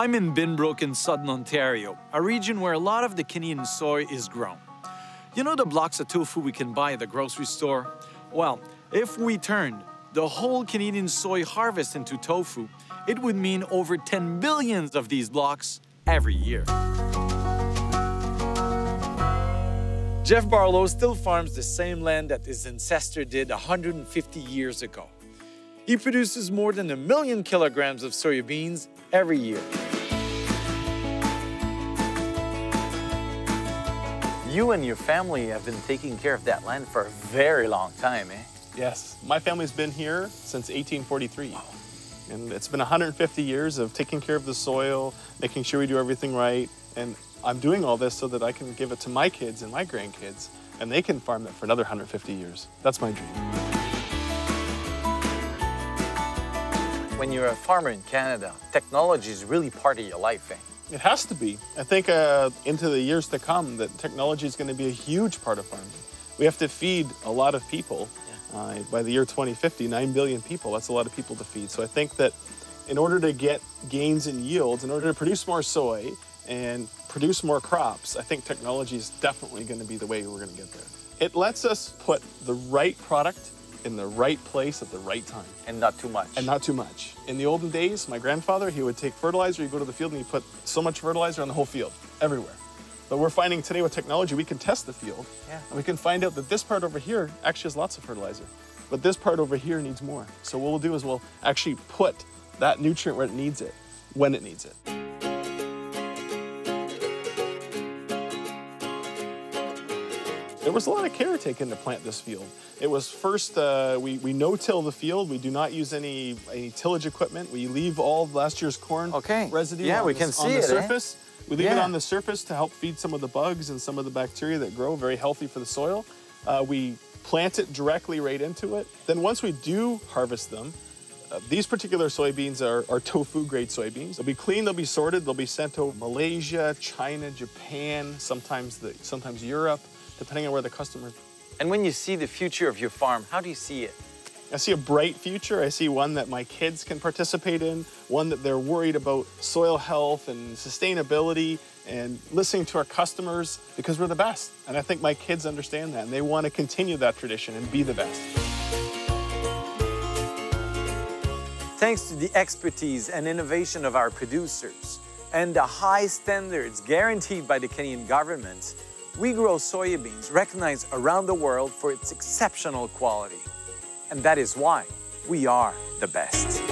I'm in Binbrook in southern Ontario, a region where a lot of the Canadian soy is grown. You know the blocks of tofu we can buy at the grocery store? Well, if we turned the whole Canadian soy harvest into tofu, it would mean over 10 billions of these blocks every year. Jeff Barlow still farms the same land that his ancestor did 150 years ago. He produces more than a million kilograms of soybeans every year. You and your family have been taking care of that land for a very long time, eh? Yes, my family's been here since 1843. And it's been 150 years of taking care of the soil, making sure we do everything right. And I'm doing all this so that I can give it to my kids and my grandkids, and they can farm it for another 150 years. That's my dream. When you're a farmer in Canada, technology is really part of your life, eh? It has to be. I think uh, into the years to come that technology is going to be a huge part of farming. We have to feed a lot of people. Uh, by the year 2050, 9 billion people, that's a lot of people to feed. So I think that in order to get gains in yields, in order to produce more soy and produce more crops, I think technology is definitely going to be the way we're going to get there. It lets us put the right product in the right place at the right time. And not too much. And not too much. In the olden days, my grandfather, he would take fertilizer, he'd go to the field and he'd put so much fertilizer on the whole field, everywhere. But we're finding today with technology, we can test the field. Yeah. And we can find out that this part over here actually has lots of fertilizer. But this part over here needs more. So what we'll do is we'll actually put that nutrient where it needs it, when it needs it. There was a lot of care taken to plant this field. It was first, uh, we, we no-till the field. We do not use any, any tillage equipment. We leave all last year's corn okay. residue yeah, on, we the, can on see the it, eh? surface. Eh? We leave yeah. it on the surface to help feed some of the bugs and some of the bacteria that grow, very healthy for the soil. Uh, we plant it directly right into it. Then once we do harvest them, uh, these particular soybeans are, are, tofu grade soybeans. They'll be clean, they'll be sorted, they'll be sent to Malaysia, China, Japan, sometimes the, sometimes Europe, depending on where the customer and when you see the future of your farm, how do you see it? I see a bright future. I see one that my kids can participate in, one that they're worried about soil health and sustainability and listening to our customers because we're the best. And I think my kids understand that and they want to continue that tradition and be the best. Thanks to the expertise and innovation of our producers and the high standards guaranteed by the Canadian government, we grow soybeans recognized around the world for its exceptional quality. And that is why we are the best.